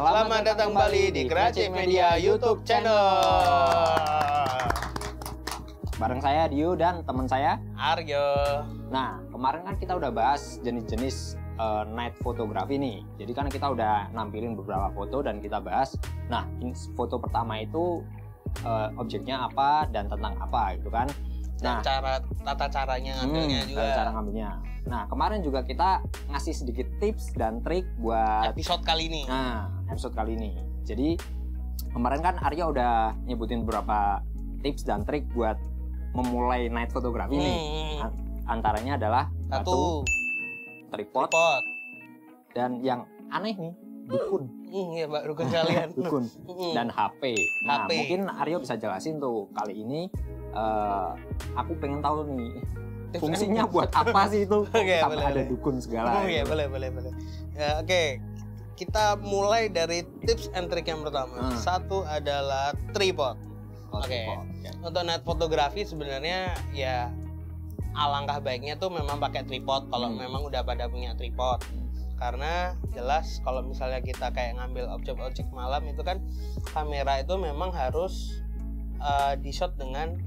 Selamat datang kembali di Keraci Media YouTube channel. Bareng saya Dio dan teman saya. Aryo. Nah, kemarin kan kita udah bahas jenis-jenis uh, night photography nih. Jadi kan kita udah nampilin beberapa foto dan kita bahas. Nah, foto pertama itu uh, objeknya apa dan tentang apa gitu kan. Nah, cara tata caranya ngambilnya hmm, juga. Tata cara ngambilnya. Nah, kemarin juga kita ngasih sedikit tips dan trik buat episode kali ini. Nah, episode kali ini. Jadi kemarin kan Arya udah nyebutin beberapa tips dan trik buat memulai night photography hmm. nih. Antaranya adalah satu tripod, tripod dan yang aneh nih dukun. Iya, Mbak, dukun kalian. dukun. dan HP. Nah, HP. mungkin Aryo bisa jelasin tuh kali ini uh, aku pengen tahu nih fungsinya buat apa sih itu okay, sampai boleh, ada boleh. dukun segala. Oh iya, boleh boleh boleh. Ya, oke. Okay. Kita mulai dari tips and trick yang pertama. Hmm. Satu adalah tripod. Oh, Oke. Okay. Okay. Untuk night fotografi sebenarnya ya alangkah baiknya tuh memang pakai tripod kalau hmm. memang udah pada punya tripod. Hmm. Karena jelas kalau misalnya kita kayak ngambil objek-objek malam itu kan kamera itu memang harus uh, di shot dengan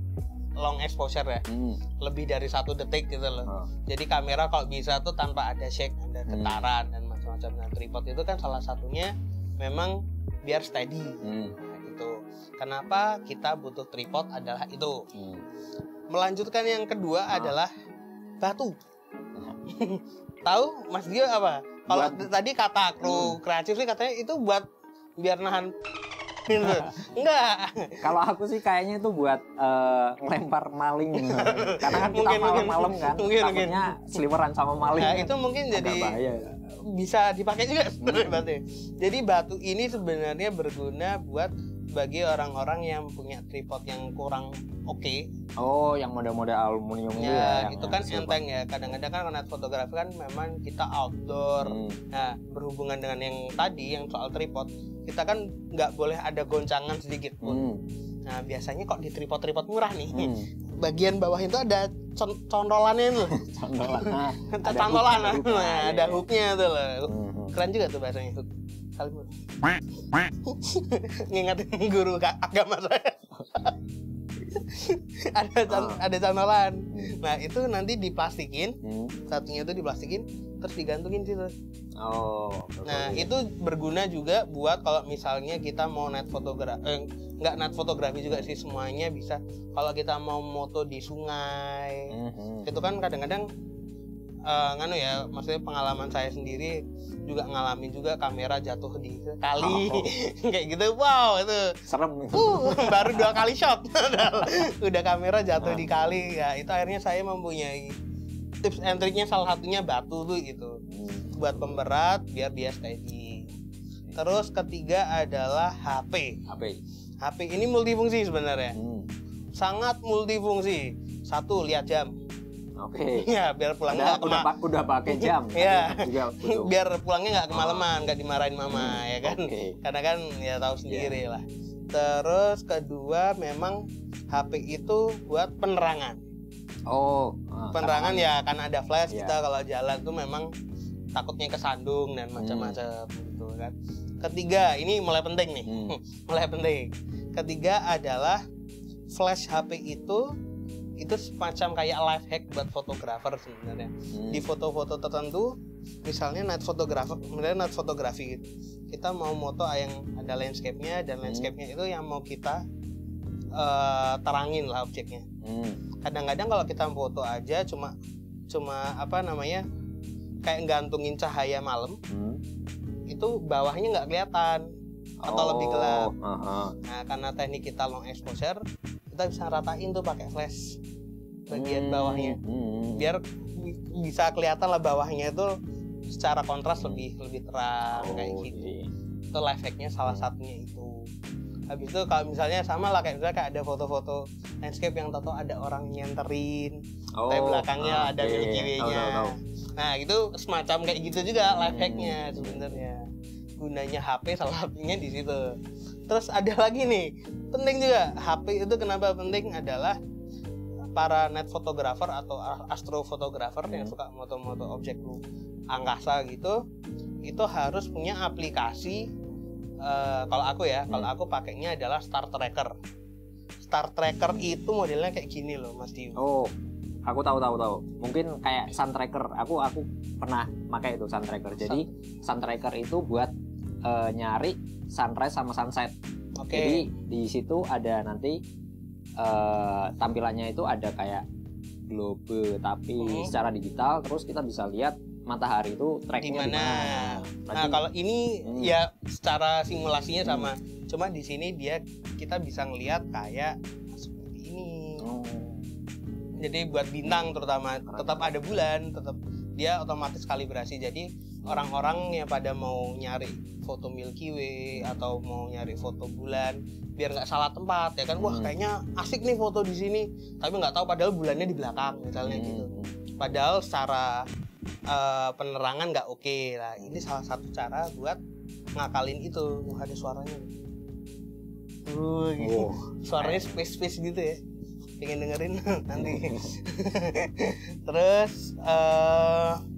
long exposure ya hmm. lebih dari satu detik gitu loh oh. jadi kamera kalau bisa tuh tanpa ada shake ada hmm. getaran hmm. dan macam-macam nah tripod itu kan salah satunya memang biar steady hmm. nah, itu kenapa kita butuh tripod adalah itu hmm. melanjutkan yang kedua oh. adalah batu tahu Mas Dio apa kalau tadi kata kru hmm. kreatif sih katanya itu buat biar nahan gitu. Enggak. Kalau aku sih kayaknya itu buat uh, ngelempar maling. Karena kan kita malam-malam kan. Mungkin, takutnya mungkin. seliweran sama maling. Nah, itu mungkin jadi bahaya. bisa dipakai juga sebenarnya hmm. batu. Jadi batu ini sebenarnya berguna buat bagi orang-orang yang punya tripod yang kurang oke. Okay. Oh, yang mode-mode aluminium ya, ya itu kan enteng ya. Kadang-kadang kan karena fotografi kan memang kita outdoor. Hmm. Nah, berhubungan dengan yang tadi yang soal tripod, kita kan nggak boleh ada goncangan sedikit pun. Hmm. Nah, biasanya kok di tripod-tripod murah nih, hmm. bagian bawah itu ada con condolannya tuh. Condolan. Nah, ada condolan. Hook, nah, ada, ada hooknya tuh loh. Hmm. Keren juga tuh bahasanya hook. Kalimat. Ngingetin guru agama saya. ada can oh. ada canolan. Nah, itu nanti diplastikin. Hmm. Satunya itu diplastikin terus digantungin situ. Oh. Nah, itu berguna juga buat kalau misalnya kita mau net fotografi eh, nggak net fotografi juga sih semuanya bisa. Kalau kita mau moto di sungai. Hmm. Itu kan kadang-kadang uh, nganu ya, maksudnya pengalaman saya sendiri juga ngalamin juga kamera jatuh di kali. Oh. kayak gitu wow itu. Serem. Uh, baru dua kali shot. Udah kamera jatuh nah. di kali ya itu akhirnya saya mempunyai tips and triknya salah satunya batu tuh gitu. Hmm. buat pemberat biar dia steady terus ketiga adalah HP HP HP ini multifungsi sebenarnya. Hmm. sangat multifungsi. Satu lihat jam Oke. Okay. Ya biar pulangnya udah udah, udah pakai jam. Iya. biar pulangnya nggak kemalaman, nggak dimarahin mama hmm. ya kan. Okay. Karena kan ya tahu sendiri yeah. lah. Terus kedua memang HP itu buat penerangan. Oh. Uh, penerangan ya kan ada flash yeah. kita kalau jalan tuh memang takutnya kesandung dan macam-macam hmm. gitu kan. Ketiga ini mulai penting nih, hmm. mulai penting. Ketiga adalah flash HP itu itu semacam kayak life hack buat fotografer sebenarnya hmm. di foto-foto tertentu misalnya night fotografer misalnya night fotografi gitu kita mau moto yang ada landscape-nya dan hmm. landscape-nya itu yang mau kita uh, terangin lah objeknya hmm. kadang-kadang kalau kita foto aja cuma cuma apa namanya kayak gantungin cahaya malam hmm. itu bawahnya nggak kelihatan atau oh, lebih gelap. Uh -huh. Nah, karena teknik kita long exposure, kita bisa ratain tuh pakai flash bagian hmm, bawahnya hmm. biar bisa kelihatan lah bawahnya itu secara kontras hmm. lebih lebih terang oh, kayak gitu iya. itu live hacknya salah satunya itu habis itu kalau misalnya sama lah kayak misalnya kayak ada foto-foto landscape yang tato ada orang nyenterin oh, tapi belakangnya okay. ada Milky Way-nya nah itu semacam kayak gitu juga live hacknya hmm. sebenarnya gunanya HP salah satunya di situ terus ada lagi nih penting juga HP itu kenapa penting adalah para net fotografer atau astrofotografer hmm. yang suka moto-moto objek angkasa gitu itu harus punya aplikasi uh, kalau aku ya, kalau Hmm. aku pakainya adalah Star Tracker. Star Tracker itu modelnya kayak gini loh, Mas Dio. Oh, aku tahu tahu tahu. Mungkin kayak sun tracker. Aku aku pernah pakai itu sun tracker. Jadi sun tracker itu buat eh, nyari sunrise sama sunset. Oke. Jadi di situ ada nanti eh, tampilannya itu ada kayak globe tapi Mhm. secara digital. Terus kita bisa lihat matahari itu tracknya di mana? mana. Nah, kalau ini Hmm. ya secara simulasinya Hmm. sama. Cuma di sini dia kita bisa ngelihat kayak seperti ini. Oh, Jadi buat bintang terutama tetap ada bulan, tetap dia otomatis kalibrasi. Jadi orang-orang yang pada mau nyari foto Milky Way atau mau nyari foto bulan biar nggak salah tempat ya kan? Wah Hmm. kayaknya asik nih foto di sini. Tapi nggak tahu padahal bulannya di belakang misalnya hmm, gitu. Hmm. padahal secara eh, penerangan nggak oke. Lah ini salah satu cara buat ngakalin itu wah ada suaranya. Uh, gitu. Oh, suaranya space space gitu ya. Pengen dengerin nanti. Terus eh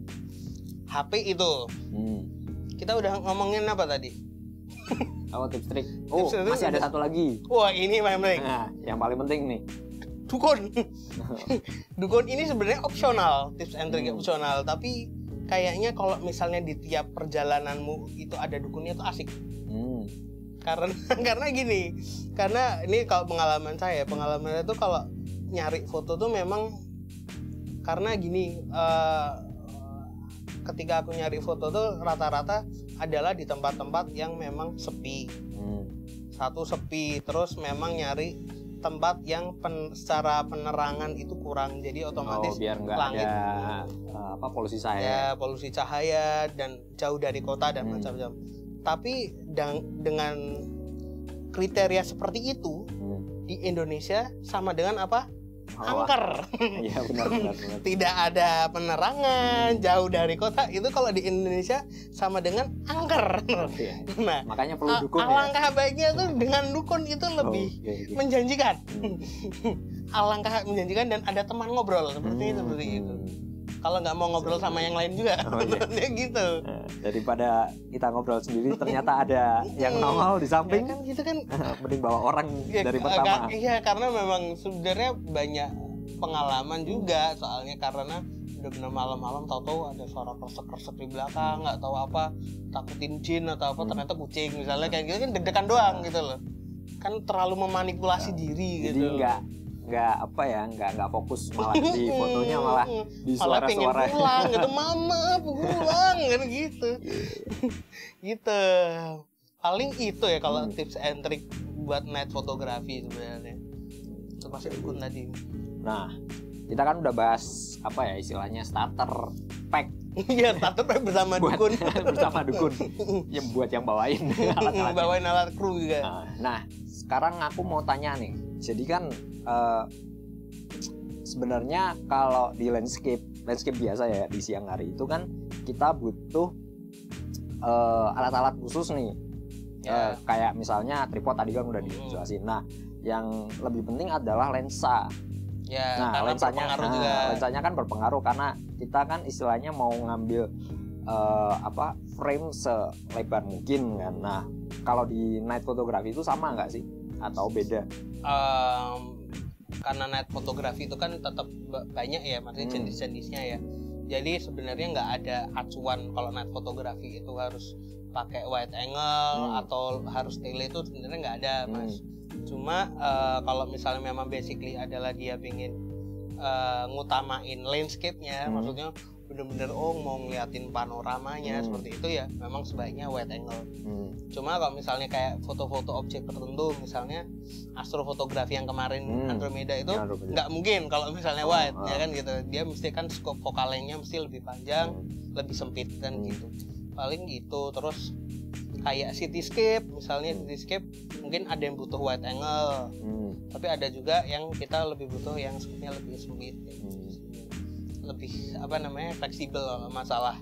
HP itu hmm. kita udah ngomongin apa tadi Oh, tips trik. Oh, Tips masih ada satu lagi. wah ini yang paling penting Nah, yang paling penting nih. dukun dukun ini sebenarnya opsional tips and trick Hmm. opsional tapi kayaknya kalau misalnya di tiap perjalananmu itu ada dukunnya itu asik Hmm. karena karena gini karena ini kalau pengalaman saya pengalaman itu kalau nyari foto tuh memang karena gini eh, ketika aku nyari foto tuh rata-rata adalah di tempat-tempat yang memang sepi Hmm. satu sepi terus memang nyari tempat yang pen- secara penerangan itu kurang jadi Oh, otomatis biar nggak langit. ada uh, apa polusi saya. ya polusi cahaya dan jauh dari kota dan Hmm. macam-macam tapi dang- dengan kriteria seperti itu Hmm. di Indonesia sama dengan apa Oh, angker Iya benar benar benar. tidak ada penerangan jauh dari kota itu kalau di Indonesia sama dengan angker Iya. nah Makanya perlu a- dukun ya. alangkah baiknya tuh dengan dukun itu lebih Oh, oke, oke. menjanjikan Hmm. alangkah menjanjikan dan ada teman ngobrol seperti Hmm, seperti hmm. itu kalau nggak mau ngobrol sama yang lain juga Oh, iya. ya gitu. Nah, daripada kita ngobrol sendiri ternyata ada yang nongol di ya samping kan gitu kan. Mending bawa orang Ya, dari pertama. iya karena memang sebenarnya banyak pengalaman juga soalnya karena udah benar malam-malam tahu-tahu ada suara kresek-kresek di belakang nggak tahu apa takutin jin atau apa Hmm. ternyata kucing misalnya kayak gitu kan deg-degan doang gitu loh. Kan terlalu memanipulasi diri jadi gitu. nggak nggak apa ya nggak nggak fokus malah di fotonya malah di malah pengen suara-suara pulang gitu mama pulang kan gitu gitu paling itu ya kalau Hmm. tips and trick buat night fotografi sebenarnya termasuk dukun tadi nah kita kan udah bahas apa ya istilahnya starter pack Iya, starter pack bersama buat dukun. bersama dukun yang buat yang bawain alat-alatnya. Bawain alat kru juga. Nah, nah, sekarang aku mau tanya nih. Jadi kan eh, sebenarnya kalau di landscape landscape biasa ya di siang hari itu kan kita butuh eh, alat-alat khusus nih. Eh, Ya. kayak misalnya tripod tadi kan udah Hmm. dijelasin. Nah, yang lebih penting adalah lensa. Ya, Nah, lensanya, nah, juga. lensanya kan berpengaruh karena kita kan istilahnya mau ngambil eh, apa frame selebar mungkin kan. Nah, kalau di night photography itu sama nggak sih atau beda? Em, karena night fotografi itu kan tetap ba- banyak ya, maksudnya Hmm. jenis-jenisnya ya. Jadi sebenarnya nggak ada acuan kalau night fotografi itu harus pakai wide angle Hmm. atau harus tele itu sebenarnya nggak ada, Hmm. mas. Cuma eh, kalau misalnya memang basically adalah dia pengen eh, ngutamain landscape-nya, Hmm. maksudnya bener-bener oh mau ngeliatin panoramanya Hmm. seperti itu ya, memang sebaiknya wide angle. Hmm. Cuma kalau misalnya kayak foto-foto objek tertentu, misalnya astrofotografi yang kemarin Hmm. Andromeda itu Ya, nggak mungkin kalau misalnya Oh, wide ah. ya kan gitu. Dia mesti kan scope focal length-nya mesti lebih panjang, Hmm. lebih sempit kan Hmm. gitu. Paling gitu. Terus kayak cityscape, misalnya Hmm. cityscape mungkin ada yang butuh wide angle, Hmm. tapi ada juga yang kita lebih butuh yang scope-nya lebih sempit. gitu. Hmm. Lebih apa namanya fleksibel masalah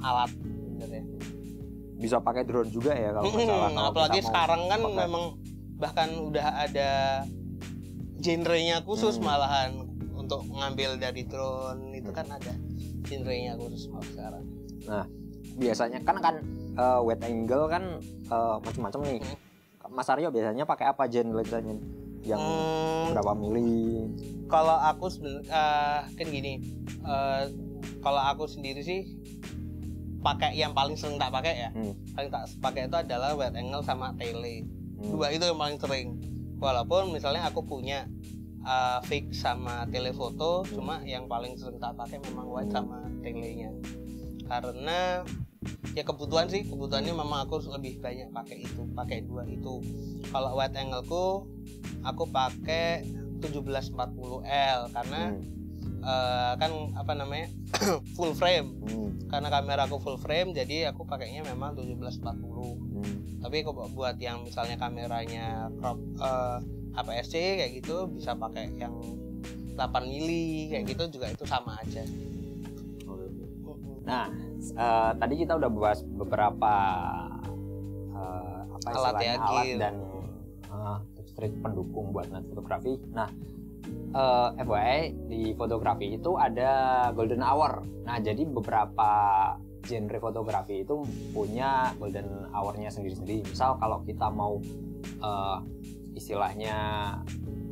alat sebenarnya. Bisa pakai drone juga ya kalau Hmm. Kalau apalagi sekarang kan pakai- memang bahkan udah ada genrenya khusus Hmm. malahan untuk ngambil dari drone itu kan ada genrenya khusus malah sekarang. biasanya kan kan uh, wide angle kan uh, macam-macam nih. Hmm. Mas Aryo biasanya pakai apa Jen lensanya? Yang Hmm, berapa mili? kalau aku seben- eh, kan gini eh, kalau aku sendiri sih pakai yang paling sering tak pakai ya. Hmm. paling tak pakai itu adalah wide angle sama tele. Hmm. dua itu yang paling sering. Walaupun misalnya aku punya eh, fix sama telefoto cuma yang paling sering tak pakai memang wide sama telenya. Karena ya kebutuhan sih kebutuhannya memang aku lebih banyak pakai itu pakai dua itu. Kalau wide angle ku aku pakai 1740L karena Hmm. eh, kan apa namanya full frame Hmm. karena kamera aku full frame jadi aku pakainya memang 1740 Hmm. tapi kok buat yang misalnya kameranya crop eh, APS-C kayak gitu bisa pakai yang 8 mili kayak gitu juga itu sama aja Nah, eh, tadi kita udah bahas beberapa eh, apa Alat ya, alat dan trik pendukung buat night fotografi. Nah, eh, FYI di fotografi itu ada golden hour. Nah, jadi beberapa genre fotografi itu punya golden hour-nya sendiri-sendiri. Misal kalau kita mau eh, istilahnya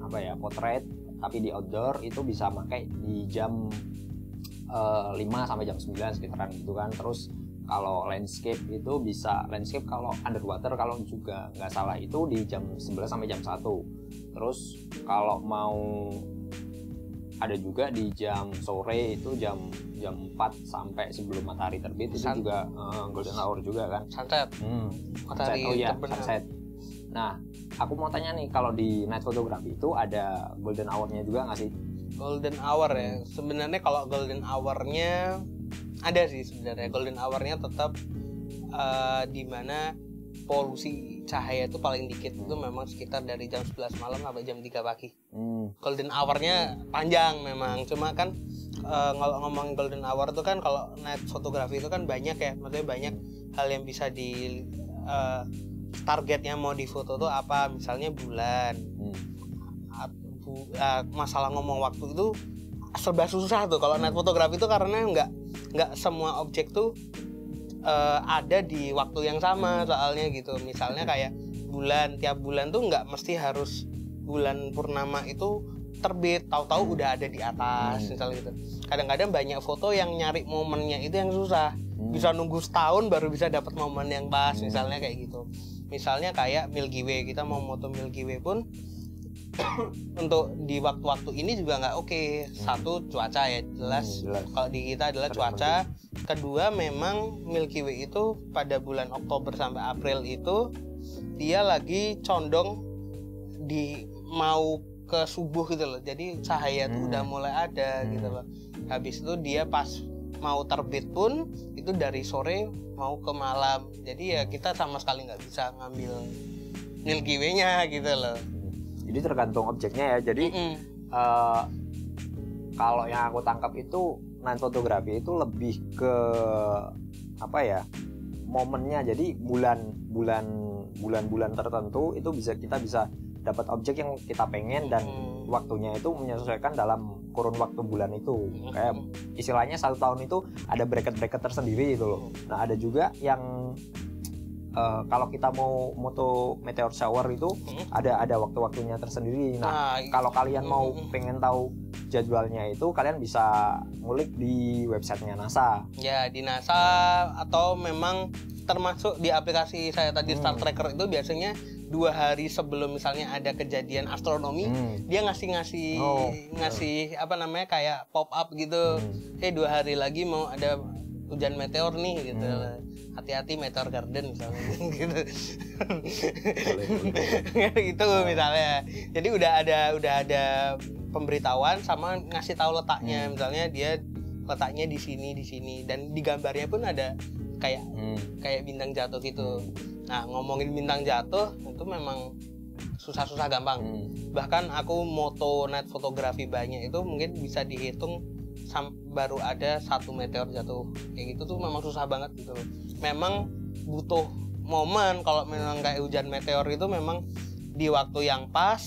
apa ya potret tapi di outdoor itu bisa pakai di jam eh, 5 sampai jam 9 sekitaran gitu kan terus kalau landscape itu bisa landscape kalau underwater kalau juga nggak salah itu di jam 11 sampai jam 1 terus kalau mau ada juga di jam sore itu jam jam 4 sampai sebelum matahari terbit itu juga eh, golden hour juga kan? Sunset. Hmm, matahari sunset. oh iya terbenam. sunset. Nah aku mau tanya nih kalau di night photography itu ada golden hour-nya juga nggak sih? Golden hour ya. Sebenarnya kalau golden hour-nya ada sih sebenarnya golden hour-nya tetap eh, di mana polusi cahaya itu paling dikit itu memang sekitar dari jam 11 malam sampai jam 3 pagi hmm. golden hour-nya panjang memang cuma kan eh, kalau ngomong golden hour itu kan kalau night fotografi itu kan banyak ya maksudnya banyak hal yang bisa di eh, targetnya mau difoto tuh apa misalnya bulan Hmm. Bu- ah, masalah ngomong waktu itu serba susah tuh kalau night fotografi itu karena nggak nggak semua objek tuh eh, ada di waktu yang sama soalnya gitu misalnya kayak bulan tiap bulan tuh nggak mesti harus bulan purnama itu terbit tahu-tahu udah ada di atas Hmm. misalnya gitu kadang-kadang banyak foto yang nyari momennya itu yang susah Hmm. bisa nunggu setahun baru bisa dapat momen yang pas Hmm. misalnya kayak gitu misalnya kayak Milky Way kita mau moto Milky Way pun untuk di waktu-waktu ini juga nggak oke. Satu cuaca ya jelas. Hmm, jelas. kalau di kita adalah Paling cuaca. kedua memang Milky Way itu pada bulan Oktober sampai April itu dia lagi condong di mau ke subuh gitu loh. Jadi cahaya tuh Hmm. udah mulai ada Hmm. gitu loh. Habis itu dia pas mau terbit pun itu dari sore mau ke malam. Jadi ya kita sama sekali nggak bisa ngambil Milky Way-nya gitu loh jadi tergantung objeknya ya jadi Mm-mm. eh, kalau yang aku tangkap itu night fotografi itu lebih ke apa ya momennya jadi bulan bulan bulan-bulan tertentu itu bisa kita bisa dapat objek yang kita pengen dan Mm. waktunya itu menyesuaikan dalam kurun waktu bulan itu Mm. kayak istilahnya satu tahun itu ada bracket-bracket tersendiri gitu loh nah ada juga yang eh, kalau kita mau moto meteor shower itu Mm. ada ada waktu-waktunya tersendiri nah Nah, kalau kalian mau Mm. pengen tahu jadwalnya itu kalian bisa ngulik di websitenya NASA ya di NASA atau memang termasuk di aplikasi saya tadi Hmm. Star Tracker itu biasanya dua hari sebelum misalnya ada kejadian astronomi Hmm. dia ngasih ngasih Oh. ngasih apa namanya kayak pop up gitu Hmm. eh dua hari lagi mau ada hujan meteor nih gitu Hmm. hati-hati meteor garden misalnya gitu Boleh, boleh. itu misalnya jadi udah ada udah ada pemberitahuan sama ngasih tahu letaknya Hmm. misalnya dia letaknya di sini di sini dan di gambarnya pun ada kayak Hmm. kayak bintang jatuh gitu nah ngomongin bintang jatuh itu memang susah-susah gampang Hmm. bahkan aku moto night fotografi banyak itu mungkin bisa dihitung baru ada satu meteor jatuh. Kayak gitu tuh memang susah banget gitu loh. Memang butuh momen kalau memang kayak hujan meteor itu memang di waktu yang pas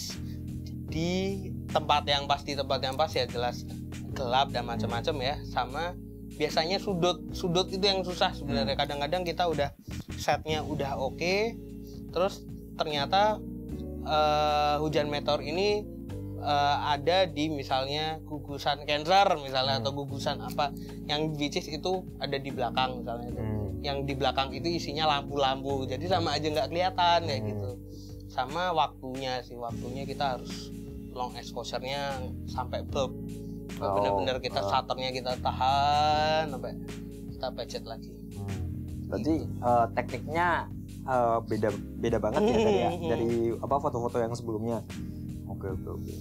di tempat yang pas di tempat yang pas ya jelas gelap dan macam-macam ya. Sama biasanya sudut sudut itu yang susah sebenarnya. Hmm. kadang-kadang kita udah setnya udah oke terus ternyata eh, hujan meteor ini eh, ada di misalnya gugusan Cancer misalnya Hmm. atau gugusan apa yang which is itu ada di belakang misalnya itu Hmm. yang di belakang itu isinya lampu-lampu jadi sama aja nggak kelihatan kayak Hmm. gitu sama waktunya sih waktunya kita harus long exposure-nya sampai bulb Oh, bener-bener kita oh. shutternya kita tahan sampai kita pecet lagi Hmm. Berarti eh, tekniknya eh, beda beda banget ya dari Hmm. dari apa foto-foto yang sebelumnya. Oke oke oke.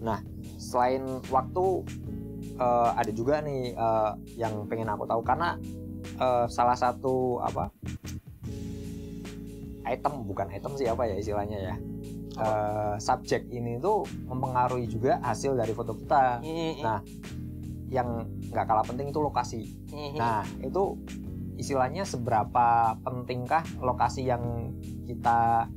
Nah selain waktu eh, ada juga nih eh, yang pengen aku tahu karena eh, salah satu apa item bukan item sih apa ya istilahnya ya. Eh, subjek ini tuh mempengaruhi juga hasil dari foto kita. Mm, Nah, Yang nggak kalah penting itu lokasi. mm, Nah, itu istilahnya seberapa pentingkah lokasi yang kita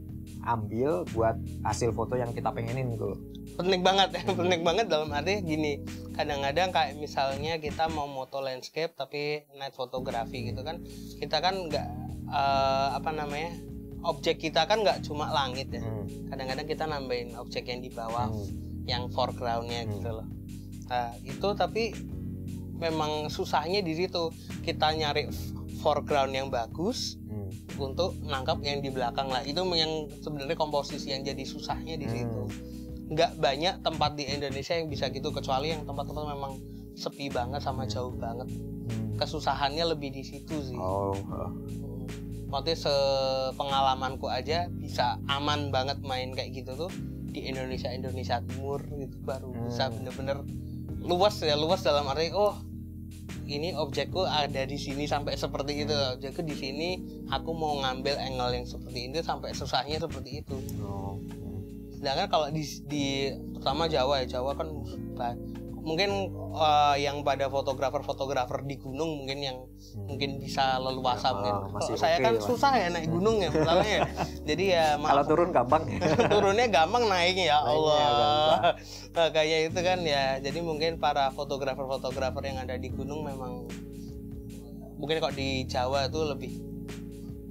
ambil buat hasil foto yang kita pengenin gitu loh. penting banget ya penting banget dalam arti gini kadang-kadang kayak misalnya kita mau moto landscape tapi night fotografi gitu kan kita kan nggak eh, apa namanya objek kita kan nggak cuma langit ya Hmm. kadang-kadang kita nambahin objek yang di bawah Hmm. yang foregroundnya Hmm. gitu loh nah itu tapi memang susahnya di situ kita nyari foreground yang bagus Hmm. Untuk nangkap yang di belakang lah itu yang sebenarnya komposisi yang jadi susahnya di situ nggak banyak tempat di Indonesia yang bisa gitu kecuali yang tempat-tempat memang sepi banget sama jauh banget Hmm. kesusahannya lebih di situ sih Oh. Maksudnya sepengalamanku aja bisa aman banget main kayak gitu tuh di Indonesia Indonesia Timur gitu baru Hmm. bisa bener-bener luas ya luas dalam arti oh ini objekku ada di sini sampai seperti itu Hmm. objekku di sini aku mau ngambil angle yang seperti ini sampai susahnya seperti itu Oh. sedangkan kalau di, di terutama Jawa ya Jawa kan mungkin eh, yang pada fotografer-fotografer di gunung mungkin yang Hmm. mungkin bisa leluasa Ah, mungkin masih Kalau saya oke kan lah. susah ya naik gunung ya misalnya ya jadi ya Kalau maaf turun gampang. turunnya gampang naiknya ya Naiknya Allah Nah, kayak itu kan ya jadi mungkin para fotografer-fotografer yang ada di gunung memang mungkin kok di Jawa tuh lebih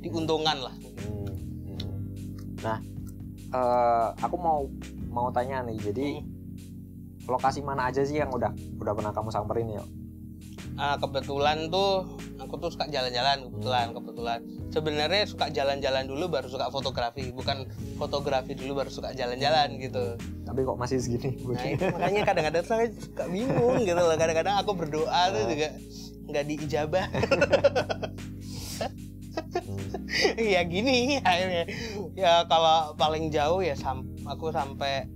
diuntungkan lah Hmm. Hmm. Nah, eh, aku mau mau tanya nih. Jadi lokasi mana aja sih yang udah udah pernah kamu samperin ya? Ah, kebetulan tuh aku tuh suka jalan-jalan kebetulan Hmm. kebetulan sebenarnya suka jalan-jalan dulu baru suka fotografi bukan fotografi dulu baru suka jalan-jalan gitu Tapi kok masih segini? nah itu makanya kadang-kadang saya suka bingung gitu loh kadang-kadang aku berdoa tuh Ah. juga nggak diijabah Hmm. ya gini akhirnya ya kalau paling jauh ya sam aku sampai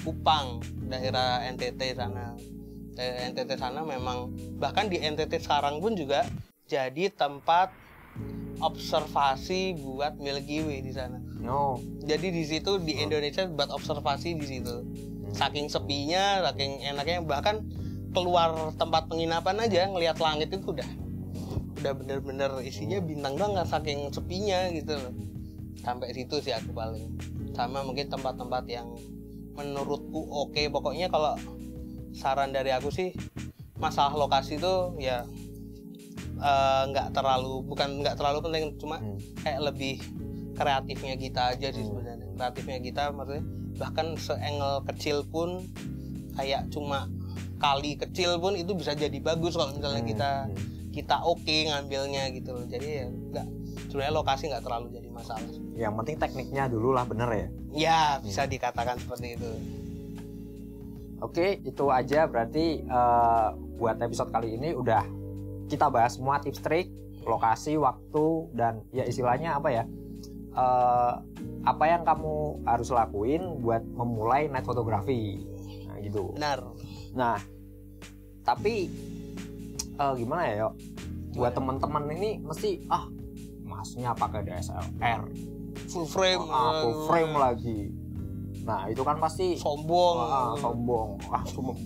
Kupang daerah NTT sana daerah NTT sana memang bahkan di NTT sekarang pun juga jadi tempat observasi buat Milky Way di sana No. jadi di situ di Oh. Indonesia buat observasi di situ Hmm. saking sepinya saking enaknya bahkan keluar tempat penginapan aja ngelihat langit itu udah udah bener-bener isinya bintang banget saking sepinya gitu loh sampai situ sih aku paling sama mungkin tempat-tempat yang menurutku oke pokoknya kalau saran dari aku sih masalah lokasi itu ya eh, nggak terlalu bukan nggak terlalu penting cuma Hmm. kayak lebih kreatifnya kita aja sih Hmm. sebenarnya kreatifnya kita maksudnya bahkan seengel kecil pun kayak cuma kali kecil pun itu bisa jadi bagus kalau misalnya Hmm. kita Hmm. kita oke ngambilnya gitu loh jadi ya nggak sebenarnya lokasi nggak terlalu jadi masalah Yang penting tekniknya dulu lah bener ya. ya bisa dikatakan seperti itu Oke, itu aja berarti eh, buat episode kali ini udah kita bahas semua tips trik, lokasi, waktu dan ya istilahnya apa ya? eh, apa yang kamu harus lakuin buat memulai night photography. Nah, gitu. benar Nah, tapi eh, gimana ya, Yok? Buat teman-teman ini mesti ah masnya pakai DSLR, full frame ah, full eh, frame lagi. Nah, itu kan pasti sombong ah, sombong ah cuma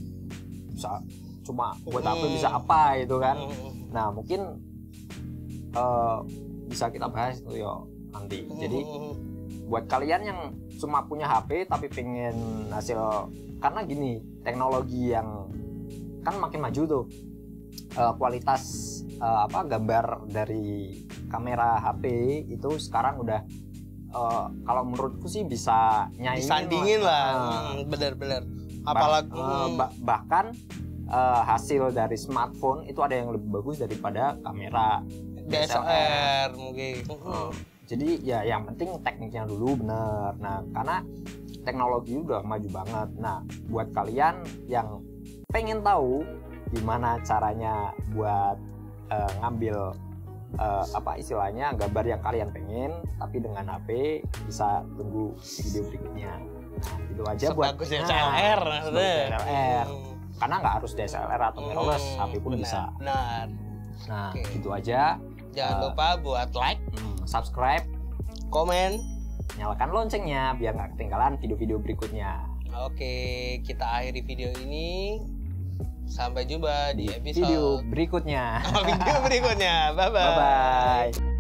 bisa cuma buat apa Hmm. bisa apa itu kan Hmm. nah mungkin eh, bisa kita bahas itu yo nanti jadi Hmm. buat kalian yang cuma punya HP tapi pengen hasil karena gini teknologi yang kan makin maju tuh uh, kualitas uh, apa gambar dari kamera HP itu sekarang udah uh, kalau menurutku sih bisa nyanyi disandingin lah, lah. bener-bener. Apalagi bah, uh, bah, bahkan uh, hasil dari smartphone itu ada yang lebih bagus daripada kamera DSLR, mungkin. Uh, jadi ya yang penting tekniknya dulu bener. Nah karena teknologi udah maju banget. Nah buat kalian yang pengen tahu gimana caranya buat uh, ngambil uh, apa istilahnya gambar yang kalian pengen tapi dengan HP bisa tunggu video berikutnya. Nah itu aja buat bagus DSLR nah, DSLR hmm. karena nggak harus DSLR atau mirrorless hmm, HP pun benar, bisa. benar. Nah okay. gitu aja. Jangan uh, lupa buat like. hmm, subscribe. Komen. Nyalakan loncengnya biar nggak ketinggalan video-video berikutnya. Oke kita akhiri video ini Sampai jumpa di, episode video berikutnya. video berikutnya. Bye bye. Bye bye.